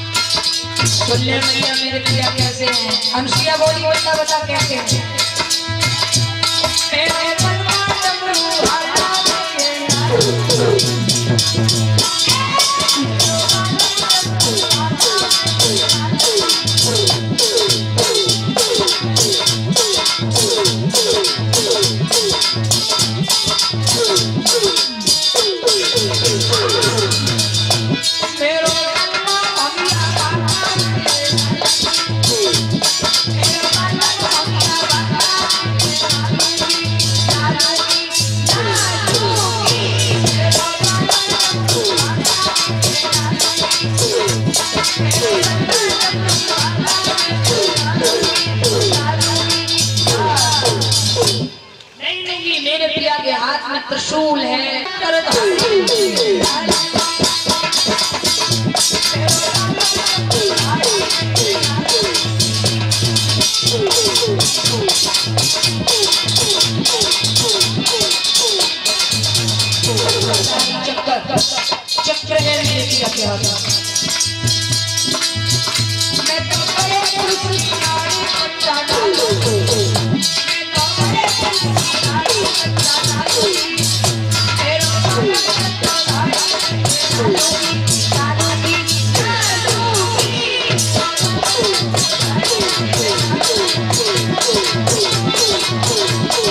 सुनने मैया मेरे प्रिया कैसे हैं? अनुसुईया बोली बता बता कैसे हैं? त्रिशूल है। चक्कर चक्र है मेरे प्रिया के हाथ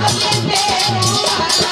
I'm